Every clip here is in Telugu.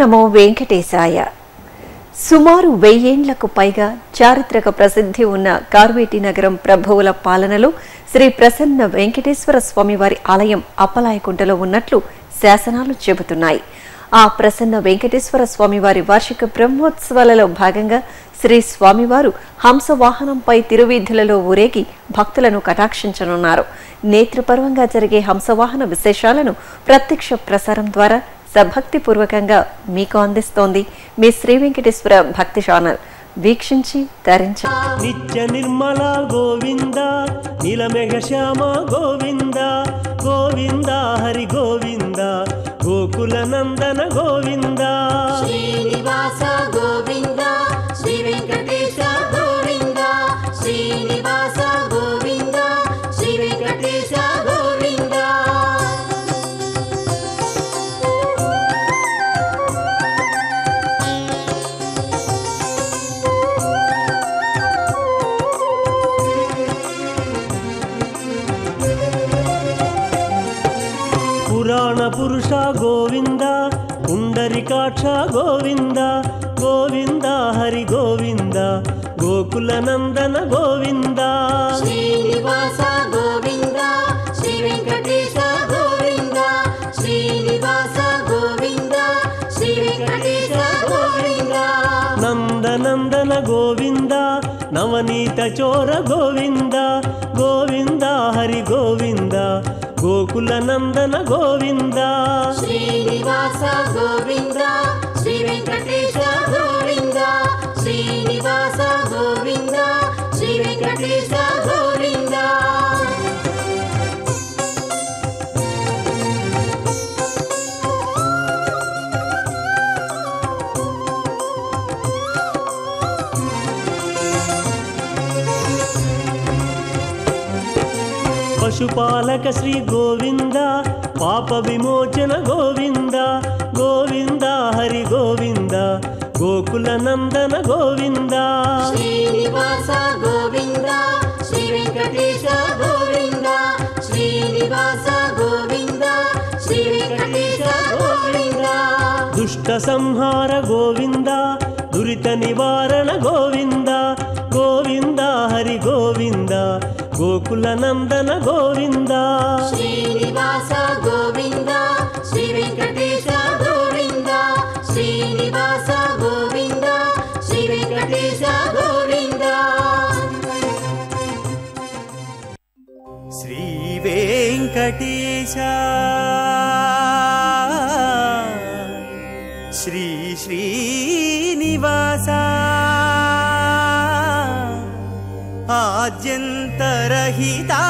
నమో వెంకటేశాయ. సుమారు వెయ్యేండ్లకు పైగా చారిత్రక ప్రసిద్ధి ఉన్న కార్వేటి నగరం ప్రభువుల పాలనలో శ్రీ ప్రసన్న వెంకటేశ్వర స్వామివారి ఆలయం అప్పలాయకుంటలో ఉన్నట్లు శాసనాలు చెబుతున్నాయి. ఆ ప్రసన్న వెంకటేశ్వర స్వామివారి వార్షిక బ్రహ్మోత్సవాలలో భాగంగా శ్రీ స్వామివారు హంసవాహనంపై తిరువీధులలో ఊరేగి భక్తులను కటాక్షించనున్నారు. నేత్రపర్వంగా జరిగే హంసవాహన విశేషాలను ప్రత్యక్ష ప్రసారం ద్వారా సభక్తిపూర్వకంగా మీకు అందిస్తోంది మీ శ్రీ వెంకటేశ్వర భక్తి ఛానల్. వీక్షించి ధరించండి నిత్య నిర్మల గోవింద నీలమేఘ శ్యామ గోవింద గోవింద హరి గోవింద గోకుల నందన గోవింద. శ్రీనివాస గోవింద. గోకుల నందన గోవింద. శ్రీనివాస గోవింద శ్రీ వెంకటేశ గోవింద శ్రీనివాస గోవింద శ్రీ వెంకటేశ గోవింద. నందనందన గోవింద నవనీత చోర గోవింద గోవింద హరి గోవింద గోకుల నందన గోవింద. శ్రీనివాస గోవింద. వెంకటేశ గోవింద పశుపాలక శ్రీ గోవింద పాప విమోచన గోవింద గోవింద హరి గోవింద గోకుల నందన గోవింద. శ్రీనివాస గోవింద శ్రీ వెంకటేశ గోవింద శ్రీనివాస గోవింద శ్రీ వెంకటేశ గోవింద. దుష్ట సంహార గోవింద దురిత నివారణ గోవింద గోవింద హరి గోవింద గోకుల నందన గోవింద. శ్రీనివాస గోవింద वेङ्कटेश श्री श्रीनिवासा आद्यन्तरहिता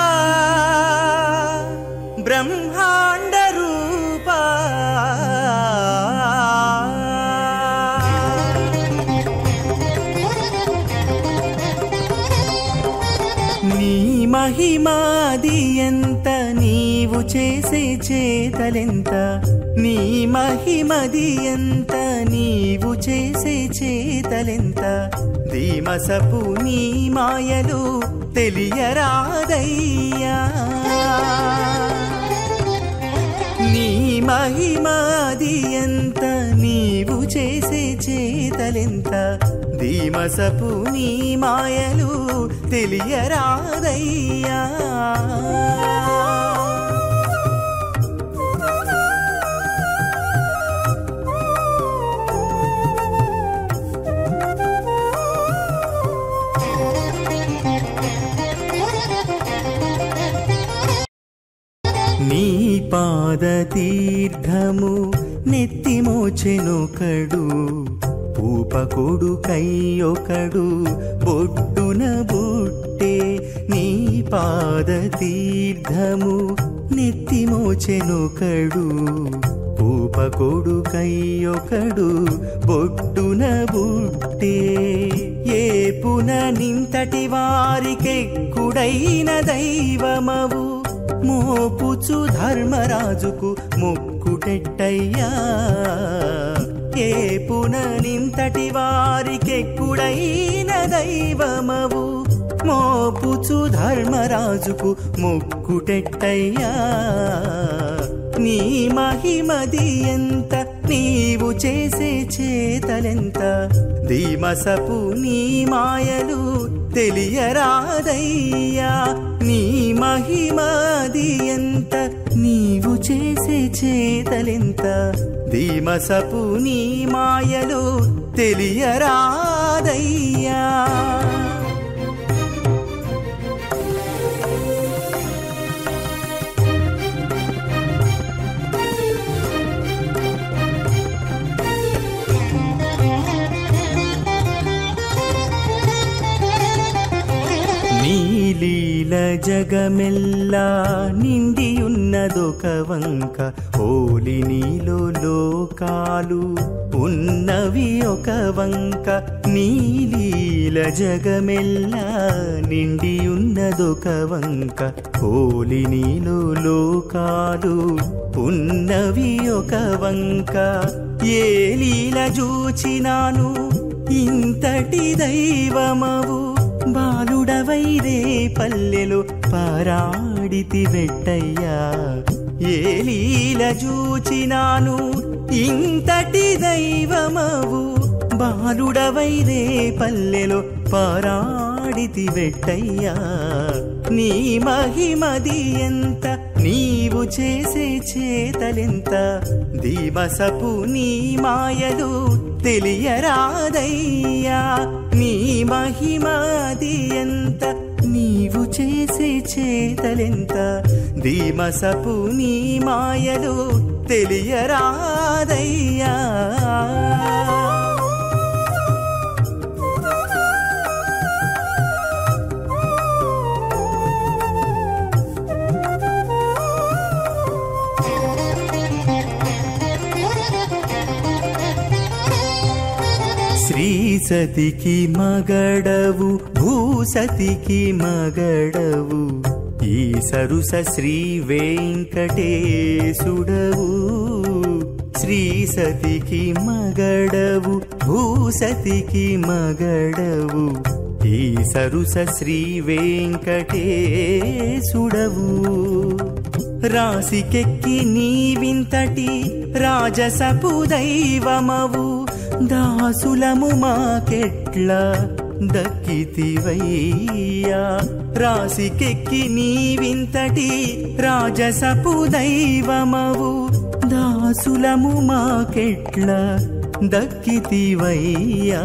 మహిమాది ఎంత నీవు చేసే చేతలెంత? నీ మహిమది ఎంత నీవు చేసే చేతలెంత? ధీమసపు నీ మాయలు తెలియరాదయ్యా. నీ మహిమాది ఎంత నీవు చేసే చేతలెంత? ధీమసపు నీ మాయలు తెలియరాదయ్యా. నీ పాద తీర్థము నెత్తిమోచెను కడు. కయ్యొకడు బొడ్డున బుట్టే నీ పాద తీర్థము నెత్తిమోచెనొకడు. పూపకొడు కయ్యొకడు బొడ్డున బుట్టే ఏ పున నింతటి వారికెక్కుడైన దైవమవు. మోపుచు ధర్మరాజుకు మొక్కుటెట్టయ్యా. పుననింతటి వారికెక్కుడైన దైవమవు? మోపుచు ధర్మరాజుకు మొక్కుటెట్టయ్యా. నీ మహిమది ఎంత నీవు చేసే చేతలెంత? ధీమసపు నీ మాయలు తెలియరాదయ్యా. నీ మహిమది ఎంత చేతలెంత ధీమసపు నీ మాయలు తెలియరాదయ్యా. జగమెల్లా నిండియున్నదొక వంక ఓలి నీలో లోకాలు ఉన్నవి ఒక వంక. నీలీల జగమెల్లా నిండియున్నదొక వంక ఓలి నీలో లోకాలు ఉన్నవి ఒక వంక. ఏ లీల చూచినాను ఇంతటి దైవమవు బాలుడవైరే పల్లెలు పారాడితి వెట్టయ్యా. ఏ లీల చూచినాను ఇంతటి దైవమవు. బాలుడవైరే పల్లెలో పారాడితి వెట్టయ్యా. నీ మహిమది ఎంత నీవు చేసే చేతలెంత. దివసపు నీ మాయలు తెలియరాదయ్యా. నీ మహిమది ఎంత నీవు చేసే చేతలెంత? ధీమసపు నీ మాయలు తెలియరాదయ్యా. సతికి మగడవు భూసతికి మగడవు. ఈ సరుస శ్రీ వెంకటేశుడవు. శ్రీ సతికి మగడవు భూసతికి మగడవు. ఈ సరుస శ్రీ వెంకటేశుడవు. రాసికెక్కి నీవింతటి రాజసపు దైవమవు. దాసులము మాకెట్ల దక్కితివయ్యా? రాసికెక్కి నీవింతటి రాజసపు దైవమవు. దాసులము మాకెట్ల దక్కితివయ్యా?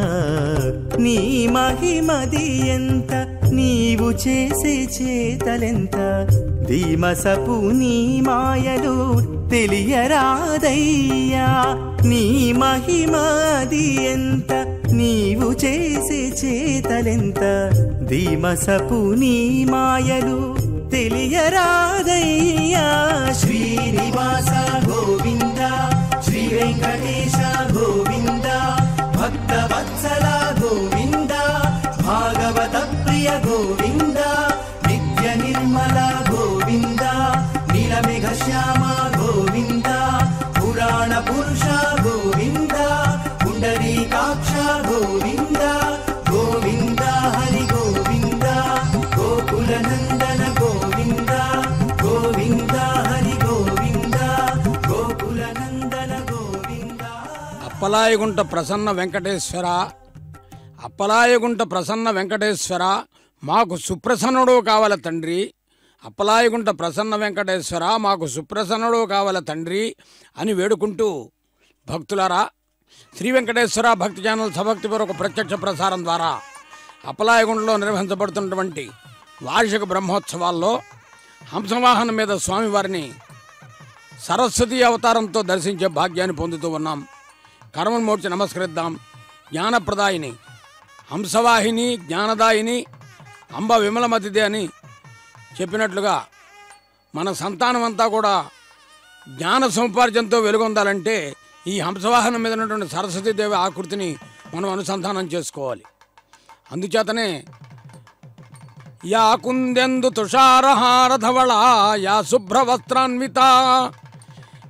నీ మహిమది ఎంత? నీవు చేసే చేతలెంత? ధీమసపు నీ మాయలు తెలియరాదయ్యా? నీ మహిమాది ఎంత? నీవు చేసే చేతలెంత? ధీమసపు నీ మాయలు తెలియరాదయ్యా. శ్రీనివాస గోవింద శ్రీ వెంకటేశ గోవింద భక్త వత్సల గోవింద భాగవత ప్రియ గోవింద. అప్పలాయగుంట ప్రసన్న వెంకటేశ్వర అప్పలాయగుంట ప్రసన్న వెంకటేశ్వర మాకు సుప్రసన్నుడు కావాల తండ్రి. అప్పలాయగుంట ప్రసన్న వెంకటేశ్వర మాకు సుప్రసన్నుడు కావాల తండ్రి అని వేడుకుంటూ భక్తులారా శ్రీ వెంకటేశ్వర భక్తి ఛానల్ సభక్తిపూర్వక ప్రత్యక్ష ప్రసారం ద్వారా అప్పలాయగుంటలో నిర్వహించబడుతున్నటువంటి వార్షిక బ్రహ్మోత్సవాల్లో హంసవాహనం మీద స్వామివారిని సరస్వతి అవతారంతో దర్శించే భాగ్యాన్ని పొందుతూ ఉన్నాం. కర్మమూర్చి నమస్కరిద్దాం. జ్ఞానప్రదాయిని హంసవాహిని జ్ఞానదాయిని అంబ విమలమతిదే అని చెప్పినట్లుగా మన సంతానం అంతా కూడా జ్ఞాన సముపార్జనతో వెలుగొందాలంటే ఈ హంసవాహనం మీద ఉన్నటువంటి సరస్వతీదేవి ఆకృతిని మనం అనుసంధానం చేసుకోవాలి. అందుచేతనే యా కుందెందు తుషారహారధవళ యా శుభ్రవస్త్రాన్విత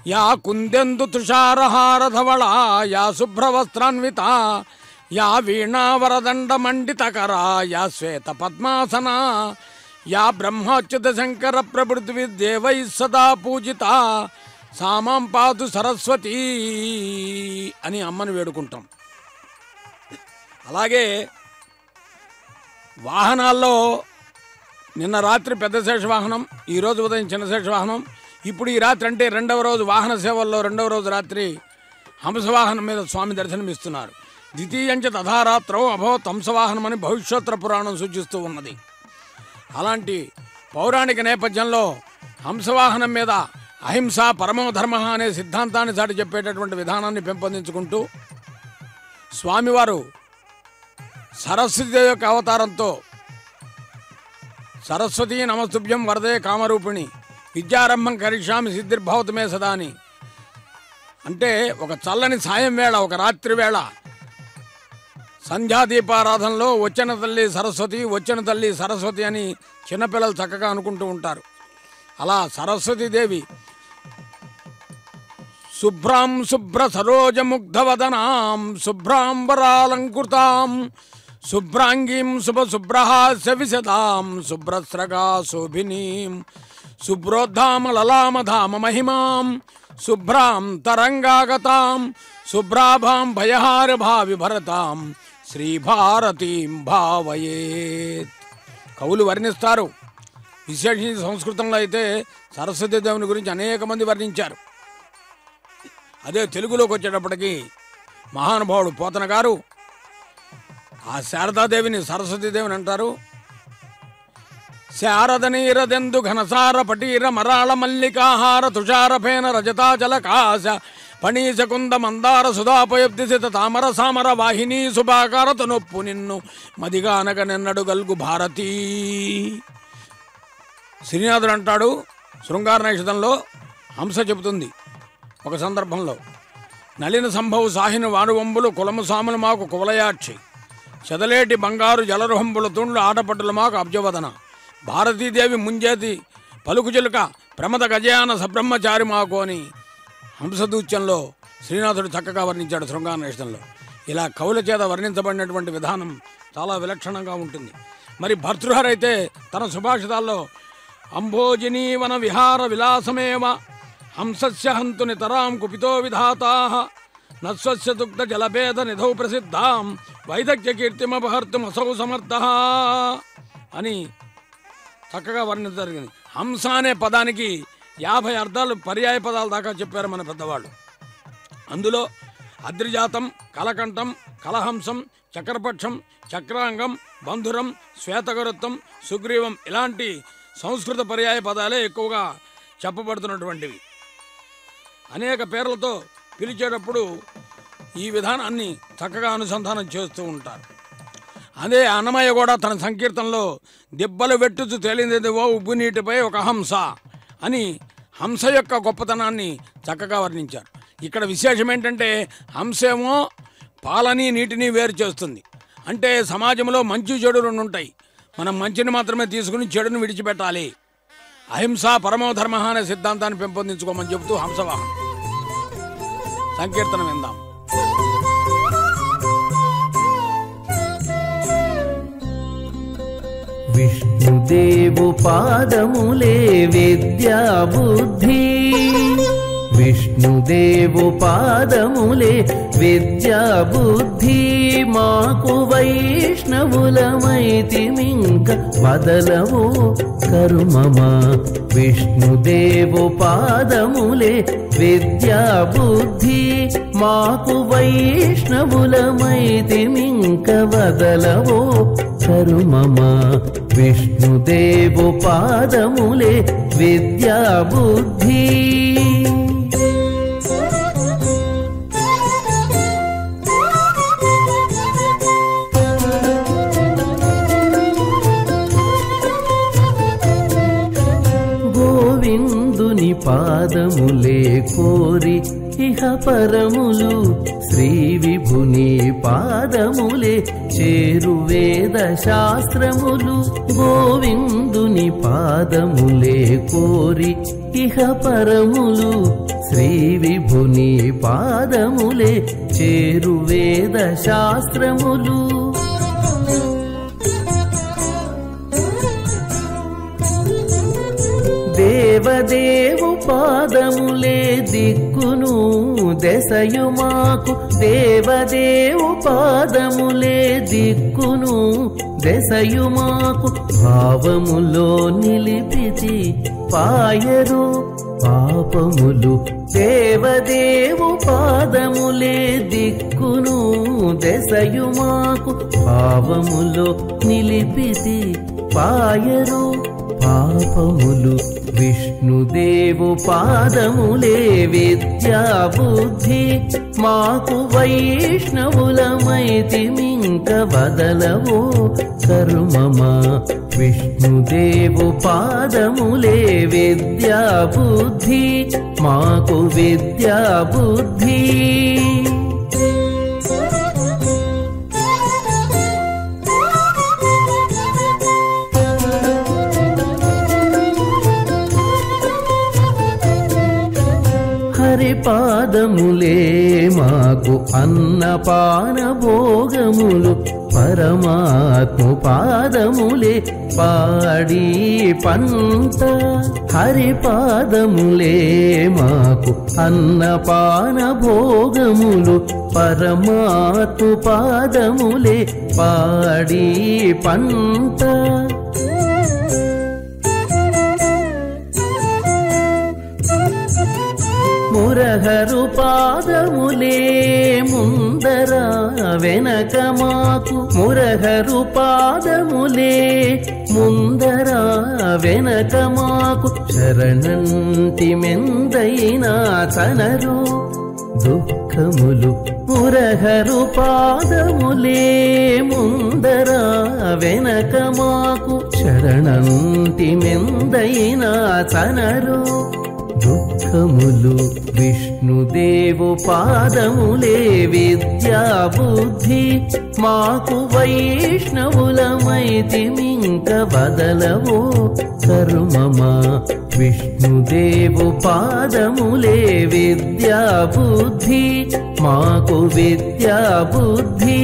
యా కుందెందు తుషారహారధవళా యా శుభ్రవస్త్రాన్వితా యా వీణావరదండ మండితకరా యా శ్వేత పద్మాసనా యా బ్రహ్మోచ్యుత శంకర ప్రభృతివి దేవై సదా పూజిత సామాం పాతు సరస్వతి అని అమ్మని వేడుకుంటాం. అలాగే వాహనాల్లో నిన్న రాత్రి పెద్ద శేష వాహనం ఈరోజు ఉదయం చిన్న శేష వాహనం ఇప్పుడు ఈ రాత్రి అంటే రెండవ రోజు వాహన సేవల్లో రెండవ రోజు రాత్రి హంసవాహనం మీద స్వామి దర్శనమిస్తున్నారు. ద్వితీయంచ తథారాత్రం అభవత్ హంసవాహనం అని భవిష్యోత్తర పురాణం సూచిస్తూ ఉన్నది. అలాంటి పౌరాణిక నేపథ్యంలో హంసవాహనం మీద అహింస పరమోధర్మ అనే సిద్ధాంతాన్ని చాటి చెప్పేటటువంటి విధానాన్ని పెంపొందించుకుంటూ స్వామివారు సరస్వతి యొక్క అవతారంతో సరస్వతి నమస్తుభ్యం వరదే కామరూపిణి విద్యారంభం కరిష్యామి సిద్ధిర్భవతమే సదాని. అంటే ఒక చల్లని సాయం వేళ ఒక రాత్రి వేళ. సంధ్యాదీపారాధనలో వచ్చిన తల్లి సరస్వతి వచ్చిన తల్లి సరస్వతి అని చిన్నపిల్లలు చక్కగా అనుకుంటూ ఉంటారు. అలా సరస్వతీదేవి శుభ్రాం శుభ్ర సరోజముగ్ధవదనాం శుభ్రాంబరాలంకృతాం శుభ్రాంగీం శుభ శుభ్రహాస్య విశదాం శుభ్రస్రగా శోభినీం శుభ్రోద్ధామలలామధామ మహిమాం శుభ్రాం తరంగాగతాం శుభ్రాభాం భయహార భావి భరతాం శ్రీభారతీం భావయేత్. కవులు వర్ణిస్తారు. విశేషించి సంస్కృతంలో అయితే సరస్వతి దేవుని గురించి అనేక మంది వర్ణించారు. అదే తెలుగులోకి వచ్చేటప్పటికి మహానుభావుడు పోతన గారు ఆ శారదాదేవిని సరస్వతీదేవిని అంటారు. శారద నీరదెందు ఘనసార పటీర మరాళ మల్లికాహార తుషారఫేన రజతాచల కాశ ఫణీశకుంద మందార సుధాపయుక్తిసిత తామర సామర వాహిని శుభాకారత నొప్పు నిన్ను మదిగానక నిన్నడు గల్గు భారతీ. శ్రీనాథుడు అంటాడు శృంగార నైషధంలో హంస చెబుతుంది ఒక సందర్భంలో నలిన సంభవ సాహిన వానువంబులు కులము సాములు మాకు కువలయాక్షి చెదలేటి బంగారు జలరుహంబుల తుండ్లు ఆటపట్టులు మాకు అబ్జవదన. భారతీదేవి ముంజేతి పలుకుచిలుక ప్రమద గజయాన సబ్రహ్మచారి మాకు అని హంసదూత్యంలో శ్రీనాథుడు చక్కగా వర్ణించాడు శృంగార ఇలా కవుల చేత వర్ణించబడినటువంటి విధానం చాలా విలక్షణంగా ఉంటుంది. మరి భర్తృహర్ అయితే తన సుభాషితాల్లో అంభోజినీవన విహార విలాసమేవ హంసస్య హంతుని తరాం కుపితో విధాతా నస్వస్య దుగ్ధ జలభేద నిధౌ ప్రసిద్ధాం. వైదగ్ధ్య కీర్తిమపహర్తుమసౌ సమర్థ అని చక్కగా వర్ణించ జరిగింది. హంస అనే పదానికి యాభై అర్థాలు పర్యాయ పదాల దాకా చెప్పారు మన పెద్దవాళ్ళు. అందులో అద్రిజాతం కలకంఠం కలహంసం చక్రపక్షం చక్రాంగం బంధురం శ్వేతగరుత్వం సుగ్రీవం ఇలాంటి సంస్కృత పర్యాయ పదాలే ఎక్కువగా చెప్పబడుతున్నటువంటివి. అనేక పేర్లతో పిలిచేటప్పుడు ఈ విధానాన్ని చక్కగా అనుసంధానం చేస్తూ ఉంటారు. అదే అన్నమయ్య కూడా తన సంకీర్తనలో దెబ్బలు వెట్టుచు తేలింది ఉబ్బు నీటిపై ఒక హంస అని హంస యొక్క గొప్పతనాన్ని చక్కగా వర్ణించారు. ఇక్కడ విశేషం ఏంటంటే హంసేమో పాలని నీటిని వేరు చేస్తుంది. అంటే సమాజంలో మంచి చెడు రెండు ఉంటాయి. మనం మంచిని మాత్రమే తీసుకుని చెడుని విడిచిపెట్టాలి. అహింస పరమోధర్మ అనే సిద్ధాంతాన్ని పెంపొందించుకోమని చెబుతూ హంసవాహనం. సంకీర్తనం విందాం. విష్ణుదేవు పాదములే విద్యా బుద్ధి విష్ణుదేవు పాదములే విద్యా బుద్ధి మాకు వైష్ణవులమైతిమింక వదలవు కరుమమా. విష్ణుదేవు పాదములే విద్యా బుద్ధి మాకు వైష్ణవులమైతిమింక వదలవు కరుమమా. విష్ణుదేవు పాదములే విద్యా బుద్ధి పాదములే కోరి ఇహ పరములు శ్రీ విభుని పాదములే చేరువేద శాస్త్రములు గోవిందుని పాదములే కోరి ఇహ పరములు శ్రీ విభుని పాదములే చేరువేద శాస్త్రములు. దేవదేవు పాదములే దిక్కును దశయు మాకు. దేవదేవు పాదములే దిక్కును దశయు మాకు. భావములో నిలిపితి పాయరు పాపములు. దేవదేవు పాదములే దిక్కును దశయు మాకు. భావములో నిలిపితి పాయరు పాపములు. విష్ణుదేవు పాదములే విద్యా బుద్ధి. మాకు వైష్ణవులమైతి మింక వదలవో. కరుమమా విష్ణుదేవు పాదములే విద్యా బుద్ధి. మాకు విద్యా బుద్ధి. భోగములే మాకు అన్నపాన భోగములు పరమాత్మ పాదములే పాడి పంత హరి పాదములే మాకు అన్నపాన భోగములు పరమాత్మ పాదములే పాడి పంత మురహరు పాదములే ముందర వెనక మాకు. మురహరు పాదములే ముందర వెనక మాకు. శరణంటి మెందైనా తనరు దుఃఖములు. మురహరు పాదములే ముందర వెనక మాకు. శరణంటి మెందైనా తనరు దుఃఖములు విష్ణుదేవు పాదములే విద్యా బుద్ధి. మాకు వైష్ణవులమైతి మింక వదలవో. కరుమమా విష్ణుదేవు పాదములే విద్యా బుద్ధి. మాకు విద్యా బుద్ధి.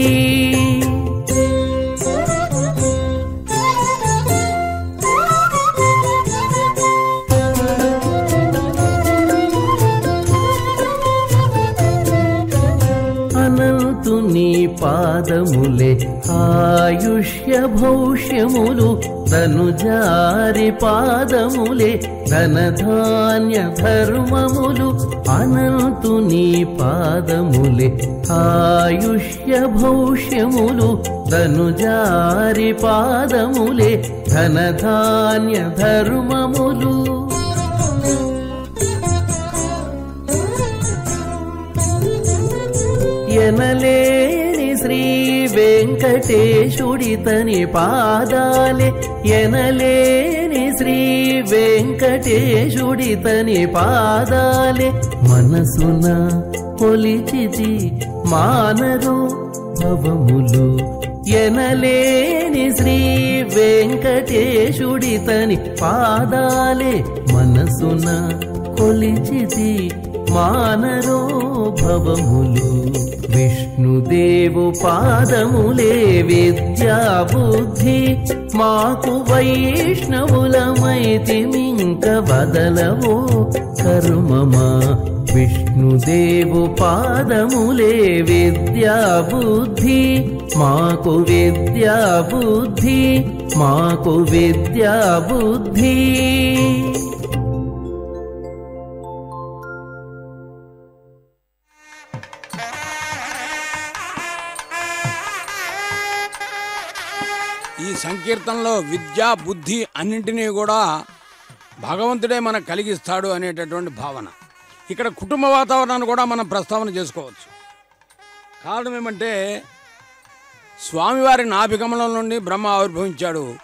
పాదములే ఆయుష్య భౌష్యములు ధనుజారి పాదములే ధనధాన్య ధర్మములు అనంతుని పాదములే. ఆయుష్య భౌష్యములు ధనుజారి పాదములే ధనధాన్య ధర్మములు. ఎనలే శ్రీ వెంకటేశుడితని పాదాలే ఎనలేని శ్రీ వెంకటేశుడితని పాదాలే మనసున పొలిచితి మానరు భవములు ఎనలేని శ్రీ వెంకటేశుడితని పాదాలే మనసున కొలిచితి మానరో భవములు విష్ణుదేవు పాదములే విద్యా బుద్ధి. మాకు వైష్ణవులమైతి మింక వదలవో కరుమమా విష్ణుదేవు పాదములే విద్యా బుద్ధి. మాకు విద్యా బుద్ధి మాకు విద్యా బుద్ధి. సంకీర్తనలో విద్య బుద్ధి అన్నింటినీ కూడా భగవంతుడే మనకు కలిగిస్తాడు అనేటటువంటి భావన. ఇక్కడ కుటుంబ వాతావరణాన్ని కూడా మనం ప్రస్తావన చేసుకోవచ్చు. కారణం ఏమంటే స్వామివారి నాభిగమనం నుండి బ్రహ్మ ఆవిర్భవించాడు.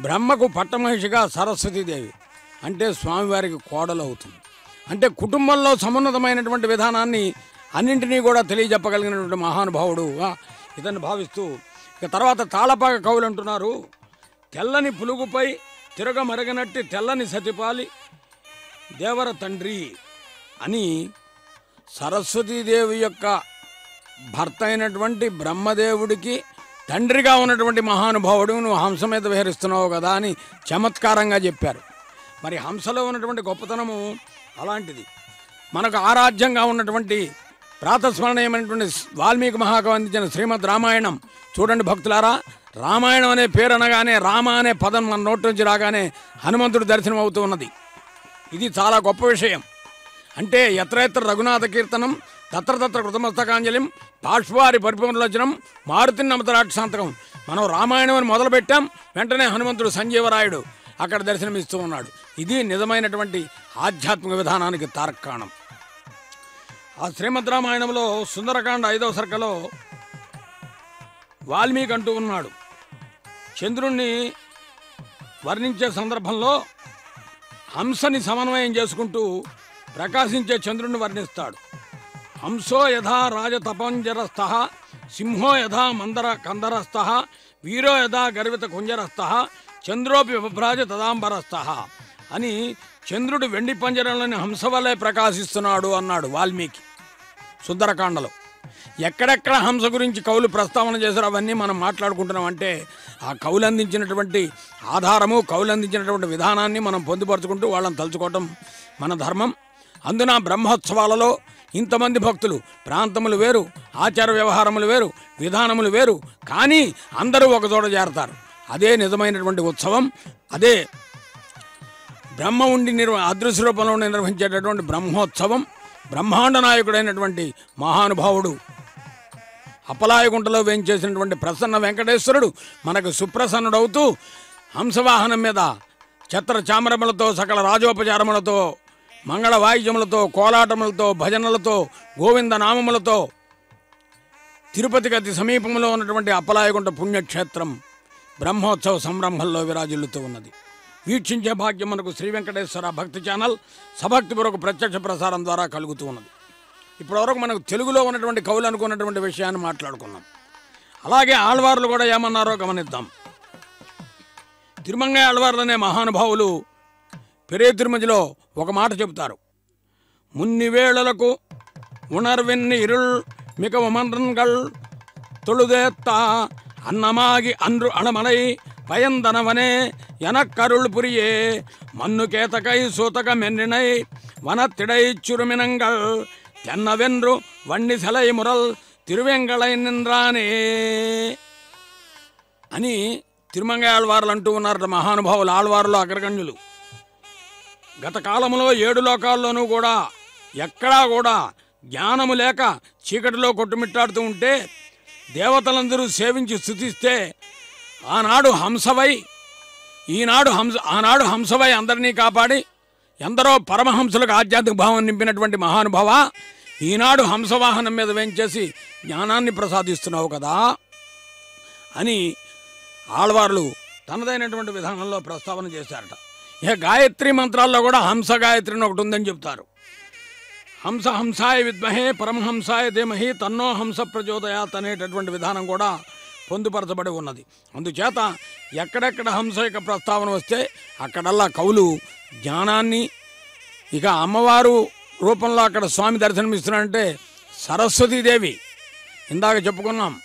బ్రహ్మకు పట్టమహిషిగా సరస్వతీదేవి. అంటే స్వామివారికి కోడలు అవుతుంది అంటే కుటుంబంలో సమున్నతమైనటువంటి విధానాన్ని అన్నింటినీ కూడా తెలియజెప్పగలిగినటువంటి మహానుభావుడు ఇతన్ని భావిస్తూ ఇక తర్వాత తాళపాక కవులు అంటున్నారు తెల్లని పులుగుపై తిరగమరగనట్టి తెల్లని సతిపాలి దేవర తండ్రి అని సరస్వతీదేవి యొక్క భర్త అయినటువంటి బ్రహ్మదేవుడికి తండ్రిగా ఉన్నటువంటి మహానుభావుడు నువ్వు హంస మీద విహరిస్తున్నావు కదా అని చమత్కారంగా చెప్పారు. మరి హంసలో ఉన్నటువంటి గొప్పతనము అలాంటిది. మనకు ఆరాధ్యంగా ఉన్నటువంటి ప్రాతస్మరణీయమైనటువంటి వాల్మీకి మహాకవి అందించిన శ్రీమద్ రామాయణం. చూడండి భక్తులారా రామాయణం అనే పేరు అనగానే రామ అనే పదం మన నోటి నుంచి రాగానే హనుమంతుడు దర్శనం అవుతూ ఉన్నది. ఇది చాలా గొప్ప విషయం. అంటే ఎత్ర ఎత్ర రఘునాథ కీర్తనం తత్ర తత్ర కృతమస్తకాంజలిం బాష్పారి పరిపూర్ణలోచనం మారుతి సంతకం మనం రామాయణం అని మొదలుపెట్టాం వెంటనే హనుమంతుడు సంజీవరాయుడు అక్కడ దర్శనమిస్తూ ఉన్నాడు. ఇది నిజమైనటువంటి ఆధ్యాత్మిక విధానానికి తార్కాణం ఆ శ్రీమద్ రామాయణంలో సుందరకాండ ఐదవ సర్కలో వాల్మీకి అంటూ ఉన్నాడు. చంద్రుణ్ణి వర్ణించే సందర్భంలో హంసని సమన్వయం చేసుకుంటూ ప్రకాశించే చంద్రుణ్ణి వర్ణిస్తాడు. హంసో యథా రాజతపంజరస్థ సింహో యథా మందర కందరస్థ వీరో యథా గర్విత కుంజరస్థ చంద్రోపి విభ్రాజ తదాంబరస్థ అని చంద్రుడు వెండి పంజరంలోని హంస వలె ప్రకాశిస్తున్నాడు అన్నాడు వాల్మీకి. సుందరకాండలో. ఎక్కడెక్కడ హంస గురించి కవులు ప్రస్తావన చేశారు అవన్నీ మనం మాట్లాడుకుంటున్నాం అంటే ఆ కవులు అందించినటువంటి ఆధారము కవులు అందించినటువంటి విధానాన్ని మనం పొందుపరుచుకుంటూ వాళ్ళని తలుచుకోవటం మన ధర్మం. అందున బ్రహ్మోత్సవాలలో ఇంతమంది భక్తులు ప్రాంతములు వేరు ఆచార వ్యవహారములు వేరు విధానములు వేరు కానీ అందరూ ఒకచోట చేరతారు. అదే నిజమైనటువంటి ఉత్సవం అదే బ్రహ్మ ఉండి నిర్వ అదృశ్య రూపంలో నిర్వహించేటటువంటి బ్రహ్మోత్సవం బ్రహ్మాండ నాయకుడైనటువంటి మహానుభావుడు అప్పలాయగుంటలో వేయించేసినటువంటి ప్రసన్న వెంకటేశ్వరుడు మనకు సుప్రసన్నుడవుతూ హంసవాహనం మీద ఛత్ర చామరములతో సకల రాజోపచారములతో మంగళ వాయిద్యములతో కోలాటములతో భజనలతో గోవింద నామములతో తిరుపతికి అతి సమీపంలో ఉన్నటువంటి అప్పలాయగుంట పుణ్యక్షేత్రం బ్రహ్మోత్సవ సంరంభంలో విరాజిల్లుతూ ఉన్నది. వీక్షించే భాగ్యం మనకు శ్రీ వెంకటేశ్వర భక్తి ఛానల్ సభక్తి పూర్వక ప్రత్యక్ష ప్రసారం ద్వారా కలుగుతూ ఉన్నది. ఇప్పటివరకు మనకు తెలుగులో ఉన్నటువంటి కవులు అనుకున్నటువంటి విషయాన్ని మాట్లాడుకున్నాం. అలాగే ఆళ్వార్లు కూడా ఏమన్నారో గమనిద్దాం. తిరుమంగ ఆళ్వార్లు అనే మహానుభావులు పెరే తిరుమతిలో ఒక మాట చెబుతారు. మున్ని వేళలకు ఇరుల్ ఇరుள் மிகவும் அன்றன்கள் తొలుదేత్త అన్నమాగి అన్రు அணமலை பயந்தனவனே எனக்கருள் புரியே மண்ணு கேத்தகை சூத்தக மென்னினை வனத்திடை சுருமினங்கள் தென்னவென்று வன்னி சலை முரல் తిరువెంగళై నింద్రానే అని తిరుమంగ ఆళ్వార్లు అంటూ ఉన్నారు మహానుభావులు ఆళ్వారులు అగ్రగణ్యులు గత కాలంలో ఏడు లోకాల్లోనూ కూడా ఎక్కడా కూడా జ్ఞానము లేక చీకటిలో కొట్టుమిట్టాడుతూ ఉంటే దేవతలందరూ సేవించి స్థుతిస్తే ఆనాడు హంసవై ఈనాడు హంస ఆనాడు హంసవై అందరినీ కాపాడి ఎందరో పరమహంసులకు ఆధ్యాత్మిక భావం నింపినటువంటి మహానుభావ ఈనాడు హంసవాహనం మీద వేంచేసి జ్ఞానాన్ని ప్రసాదిస్తున్నావు కదా అని ఆళ్వార్లు తనదైనటువంటి విధానంలో ప్రస్తావన చేశారట. ఇక గాయత్రి మంత్రాల్లో కూడా హంస గాయత్రి అని ఒకటి ఉందని చెప్తారు. హంస హంసాయ విద్మహే పరమహంసాయ ధీమహి తన్నో హంస ప్రచోదయాత్ అనేటటువంటి విధానం కూడా పొందుపరచబడి ఉన్నది. అందుచేత ఎక్కడెక్కడ హంస యొక్క ప్రస్తావన వస్తే అక్కడల్లా కవులు జ్ఞానాన్ని ఇక అమ్మవారు రూపంలో అక్కడ స్వామి దర్శనమిస్తున్నారంటే సరస్వతీదేవి. ఇందాక చెప్పుకున్నాం.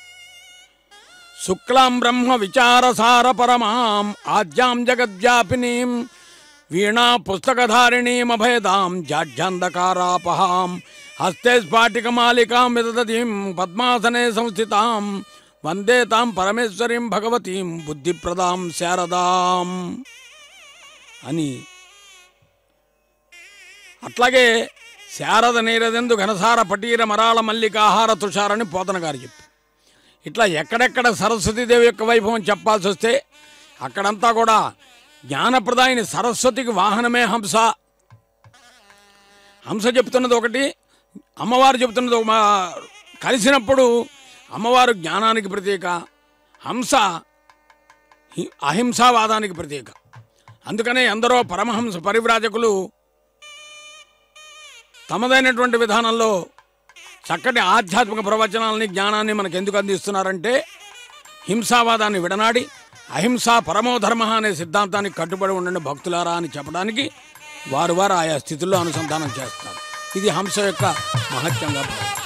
శుక్లాం బ్రహ్మ విచారసార పరమాం ఆద్యాం జగద్వ్యాపినీం వీణా పుస్తకధారిణీం అభయదాం జాఢ్యాంధకారాపహాం హస్తే స్ఫాటికమాలికాం విదదీం పద్మాసనే సంస్థితాం వందే తాం పరమేశ్వరీం భగవతీం బుద్ధిప్రదాం శారదాం అని. అట్లాగే శారద నీరదెందు ఘనసార పటీర మరాళ మల్లికాహార తుషారని పోతన గారు చెప్పి ఇట్లా ఎక్కడెక్కడ సరస్వతీదేవి యొక్క వైభవం చెప్పాల్సి వస్తే అక్కడంతా కూడా జ్ఞానప్రదాయిని సరస్వతికి వాహనమే హంస. హంస చెప్తున్నది ఒకటి అమ్మవారు చెప్తున్నది కలిసినప్పుడు అమ్మవారు జ్ఞానానికి ప్రతీక హంస హి- అహింసావాదానికి ప్రతీక. అందుకనే ఎందరో పరమహంస పరివ్రాజకులు తమదైనటువంటి విధానంలో చక్కటి ఆధ్యాత్మిక ప్రవచనాలని జ్ఞానాన్ని మనకు ఎందుకు అందిస్తున్నారంటే హింసావాదాన్ని విడనాడి అహింసా పరమోధర్మ అనే సిద్ధాంతానికి కట్టుబడి ఉండండి భక్తులారా అని చెప్పడానికి వారు వారు ఆయా స్థితుల్లో అనుసంధానం చేస్తారు. ఇది హంస యొక్క మహత్యంగా భావిస్తారు.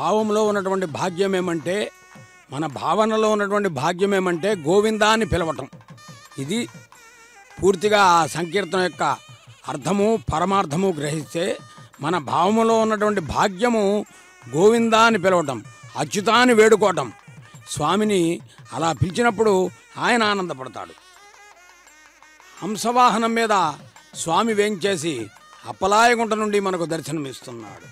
భావంలో ఉన్నటువంటి భాగ్యం ఏమంటే మన భావనలో ఉన్నటువంటి భాగ్యం ఏమంటే గోవిందా అని పిలవటం. ఇది పూర్తిగా ఆ సంకీర్తన యొక్క అర్థము పరమార్థము గ్రహిస్తే మన భావములో ఉన్నటువంటి భాగ్యము గోవిందా అని పిలవటం అచ్యుతాన్ని వేడుకోవటం. స్వామిని అలా పిలిచినప్పుడు ఆయన ఆనందపడతాడు. హంసవాహనం మీద స్వామి వేంచేసి అప్పలాయగుంట నుండి మనకు దర్శనమిస్తున్నాడు.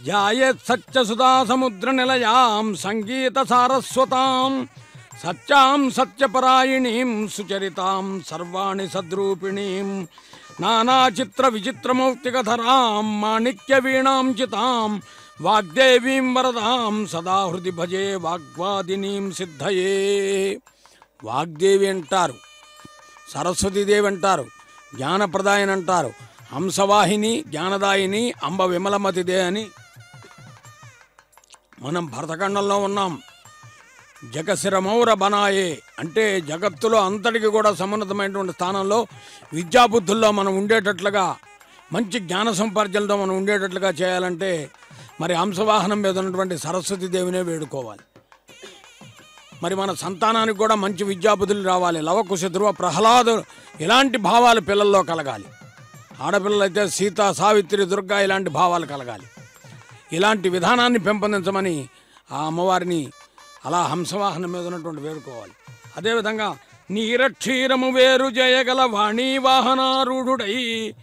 జాయత్ సత్యసుధా సముద్ర నిలయాం సంగీత సారస్వతాం సత్యాం సత్యపరాయణీం సుచరితాం సర్వాణి సద్రూపిణీం నానాచిత్ర విచిత్రమౌక్తికధరాం మాణిక్య వీణాం చితాం వాగ్దేవీం వరదాం సదా హృది భజే వాగ్వాదినీం సిద్ధయే. వాగ్దేవి అంటారు సరస్వతీదేవి అంటారు జ్ఞానప్రదాయని అంటారు హంసవాహిని జ్ఞానదాయిని అంబ విమలమతిదే అని మనం భరతఖండంలో ఉన్నాం. జగశిరమౌర బనాయే అంటే జగత్తులో అంతటికి కూడా సమున్నతమైనటువంటి స్థానంలో విద్యాబుద్ధుల్లో మనం ఉండేటట్లుగా మంచి జ్ఞాన సంపార్జనతో మనం ఉండేటట్లుగా చేయాలంటే మరి అంశవాహనం మీద ఉన్నటువంటి సరస్వతి దేవినే వేడుకోవాలి. మరి మన సంతానానికి కూడా మంచి విద్యాబుద్ధులు రావాలి. లవకుశ ధ్రువ ప్రహ్లాదు ఇలాంటి భావాలు పిల్లల్లో కలగాలి. ఆడపిల్లలైతే సీత సావిత్రి దుర్గా ఇలాంటి భావాలు కలగాలి. ఇలాంటి విధానాన్ని పెంపొందించమని ఆ అమ్మవారిని అలా హంసవాహనం మీద ఉన్నటువంటి వేడుకోవాలి. అదేవిధంగా నీరక్షీరము వేరు చేయగల వాణీ వాహనారూఢుడై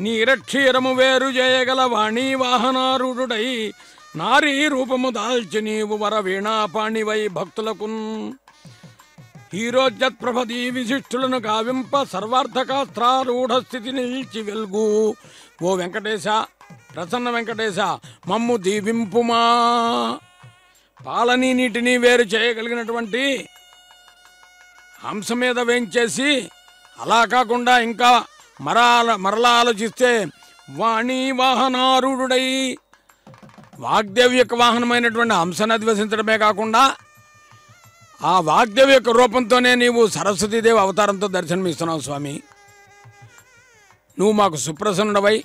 నీరక్షీరము వేరు జయగల వాణీ వాహనారూఢుడై నారీ రూపము దాల్చి నీవు వర వీణాపాణివై భక్తులకున్. హీరోజ్జత్ ప్రభదీ విశిష్టులను కావింప సర్వార్థకాస్త్రారూఢ స్థితి నిలిచి వెల్గు. ఓ వెంకటేశ ప్రసన్న వెంకటేశ మమ్ము దీవింపుమా. పాలని నీటిని వేరు చేయగలిగినటువంటి హంస మీద వేయించేసి అలా కాకుండా ఇంకా మరాల మరలా ఆలోచిస్తే వాణి వాహనారుడై వాగ్దేవి యొక్క వాహనమైనటువంటి హంసను అధివసించడమే కాకుండా ఆ వాగ్దేవి యొక్క రూపంతోనే నీవు సరస్వతీదేవి అవతారంతో దర్శనమిస్తున్నావు స్వామి. నువ్వు మాకు సుప్రసన్నుడవై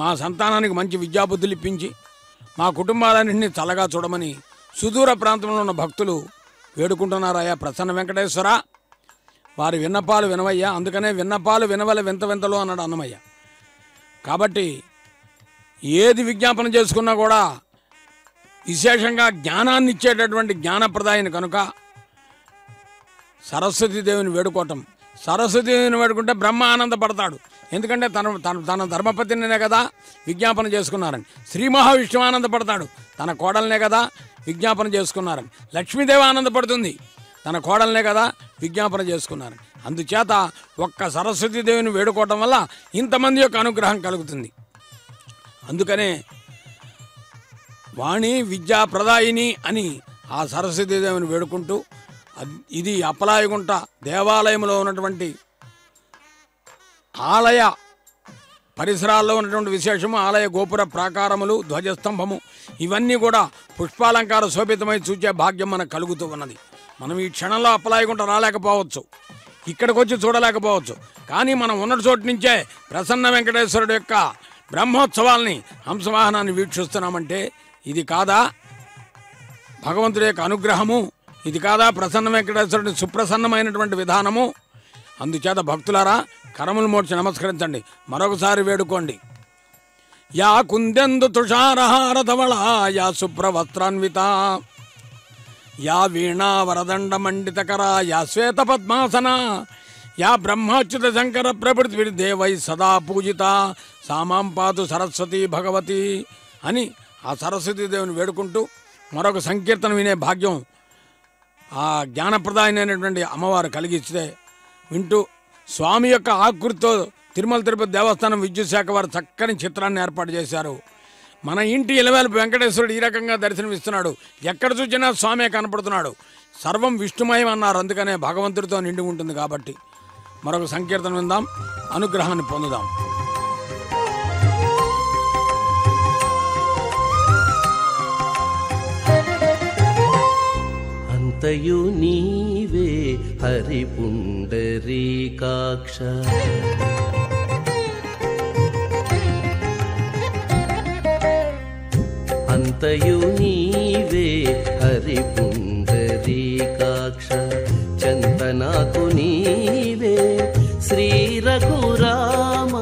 మా సంతానానికి మంచి విద్యాబుద్ధులు ఇప్పించి మా కుటుంబాలన్నింటినీ చల్లగా చూడమని సుదూర ప్రాంతంలో ఉన్న భక్తులు వేడుకుంటున్నారయ్యా ప్రసన్న వెంకటేశ్వర. వారి విన్నపాలు వినవయ్యా అందుకనే విన్నపాలు వినవల వింత వింతలు అన్నాడు అన్నమయ్య. కాబట్టి ఏది విజ్ఞాపన చేసుకున్నా కూడా విశేషంగా జ్ఞానాన్ని ఇచ్చేటటువంటి జ్ఞానప్రదాయని కనుక సరస్వతీదేవిని వేడుకోవటం. సరస్వతీదేవిని వేడుకుంటే బ్రహ్మ ఆనందపడతాడు ఎందుకంటే తన తన తన ధర్మపతినే కదా విజ్ఞాపన చేసుకున్నారని. శ్రీ మహావిష్ణువు ఆనందపడతాడు. తన కోడలనే కదా విజ్ఞాపన చేసుకున్నారని. లక్ష్మీదేవి ఆనందపడుతుంది. తన కోడలనే కదా విజ్ఞాపన చేసుకున్నారని. అందుచేత ఒక్క సరస్వతీదేవిని వేడుకోవటం వల్ల ఇంతమంది యొక్క అనుగ్రహం కలుగుతుంది. అందుకనే వాణి విద్యా ప్రదాయిని అని ఆ సరస్వతీదేవిని వేడుకుంటూ ఇది అప్పలాయగుంట దేవాలయంలో ఉన్నటువంటి ఆలయ పరిసరాల్లో ఉన్నటువంటి విశేషము ఆలయ గోపుర ప్రాకారములు ధ్వజస్తంభము ఇవన్నీ కూడా పుష్పాలంకార శోభితమై చూచే భాగ్యం మనకు కలుగుతూ ఉన్నది. మనం ఈ క్షణంలో అప్పలాయగుంట రాలేకపోవచ్చు. ఇక్కడికి వచ్చి చూడలేకపోవచ్చు. కానీ మనం ఉన్న చోటు నుంచే ప్రసన్న వెంకటేశ్వరుడు యొక్క బ్రహ్మోత్సవాల్ని హంసవాహనాన్ని వీక్షిస్తున్నామంటే ఇది కాదా? భగవంతుడి యొక్క అనుగ్రహము ఇది కాదా? ప్రసన్న వెంకటేశ్వరుడి సుప్రసన్నమైనటువంటి విధానము అందుచేత భక్తులారా కరములు మోడ్చి నమస్కరించండి. మరొకసారి వేడుకోండి. యా కుందెందు తుషారహారధవళ యా శుభ్రవస్త్రాన్విత యా వీణా వరదండ మండితకర యా శ్వేత పద్మాసన యా బ్రహ్మాచ్యుత శంకర ప్రభృతి దేవై సదా పూజిత. సామాం పాతు సరస్వతి భగవతి అని ఆ సరస్వతీ దేవుని వేడుకుంటూ మరొక సంకీర్తన వినే భాగ్యం ఆ జ్ఞానప్రదాయమైనటువంటి అమ్మవారు కలిగిస్తే వింటూ స్వామి యొక్క ఆకృతితో తిరుమల తిరుపతి దేవస్థానం విద్యుత్ శాఖ వారు చక్కని చిత్రాన్ని ఏర్పాటు చేశారు. మన ఇంటి ఇలవేలుపు వెంకటేశ్వరుడు ఈ రకంగా దర్శనమిస్తున్నాడు. ఎక్కడ చూసినా స్వామే కనపడుతున్నాడు. సర్వం విష్ణుమయం అన్నారు. అందుకనే భగవంతుడితో నిండి ఉంటుంది కాబట్టి మరొక సంకీర్తన విందాం. అనుగ్రహాన్ని పొందుదాం. అంతయు నీవే హరిపుండరీకాక్ష అంతయు నీవే హరిపుండరీకాక్ష చంతనాకు నీవే శ్రీ రఘురామ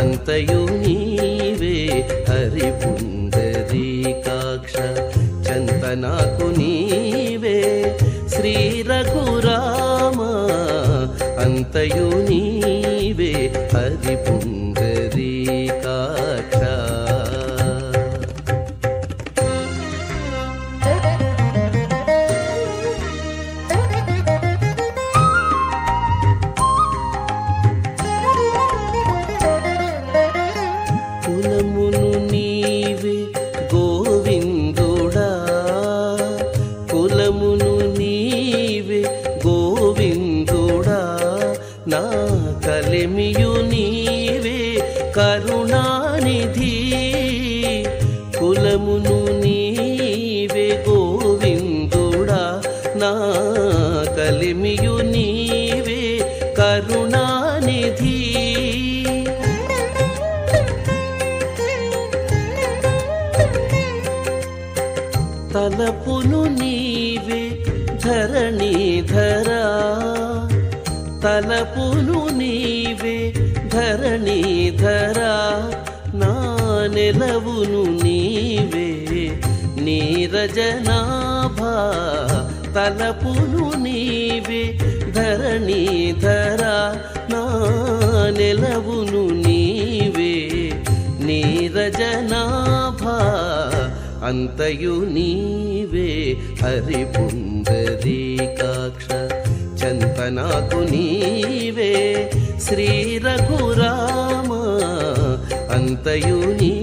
అంతయు నీవే హరిపుండరీకాక్ష చంతనాకు నీవే శ్రీ రఘురామ అంతయు నీవే కలిమియు నీవే కరుణానిధి కులమును నెలవును నీవే నీరజనాభా తలపును నీవే ధరణీధరా నా నెలవును నీవే నీరజనాభా అంతయు నీవే హరిపుందరీకాక్ష చంతనాకు నీవే శ్రీ రఘురామ అంతయు నీ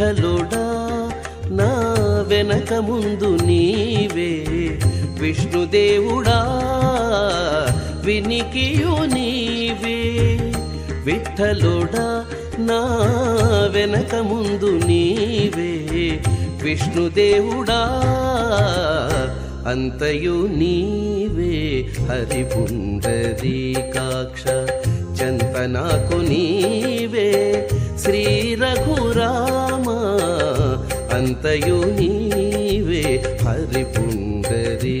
విఠలుడా నా వెనక ముందు నీవే విష్ణుదేవుడా వినికియు నీవే. విఠలుడా నా వెనక ముందు నీవే విష్ణుదేవుడా అంతయు నీవే. హరి పుండరీకాక్ష చంతనాకు నీవే. శ్రీ రఘురామ అంతయు నీవే హరి పుండరీ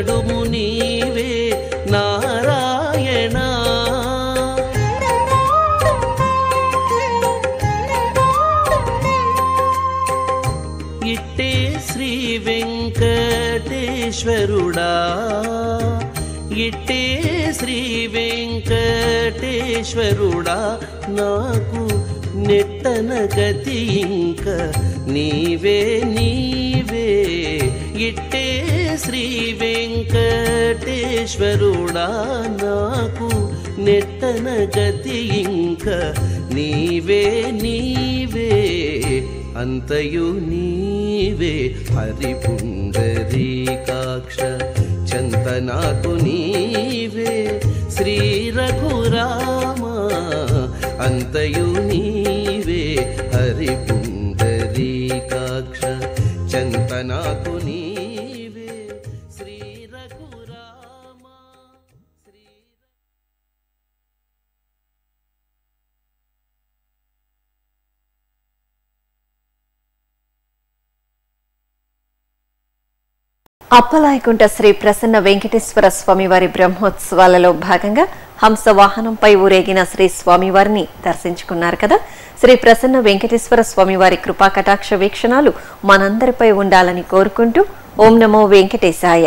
నట్ట నీవే నారాయణ. ఇట్టే శ్రీ వెంకటేశ్వరుడా. ఇట్టే శ్రీ వెంకటేశ్వరుడా. నాకు నెట్టన గతి ఇంక నీవే నీవే. ఇట్టే శ్రీ వెంకటేశ్వరుడా నాకు నెట్టన గతి ఇంక నీవే నీవే అంతయు నీవే హరిపుండరీకాక్ష పుండరీకాక్ష నాకు నీవే శ్రీ రఘురామ అంతయు నీవే హరిపుండరీకాక్ష చంత నాకు అప్పలాయకుంట శ్రీ ప్రసన్న వెంకటేశ్వర స్వామివారి బ్రహ్మోత్సవాలలో భాగంగా హంస వాహనంపై ఊరేగిన శ్రీ స్వామివారిని దర్శించుకున్నారు కదా. శ్రీ ప్రసన్న వెంకటేశ్వర స్వామివారి కృపా కటాక్ష వీక్షణాలు మనందరిపై ఉండాలని కోరుకుంటూ ఓం నమో వెంకటేశాయ.